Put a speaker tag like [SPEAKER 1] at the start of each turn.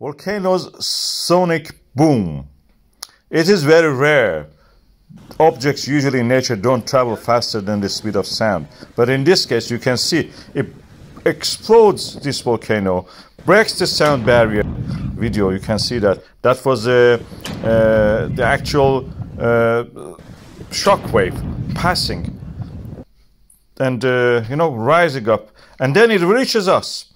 [SPEAKER 1] Volcanoes sonic boom. It is very rare. Objects usually in nature don't travel faster than the speed of sound. But in this case, you can see it explodes this volcano, breaks the sound barrier. Video, you can see that. That was uh, uh, the actual uh, shock wave passing and, uh, you know, rising up. And then it reaches us